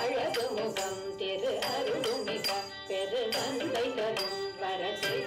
அழகு முகம் திரு அருள்மிக பெரு நன்மை தரும் வரசே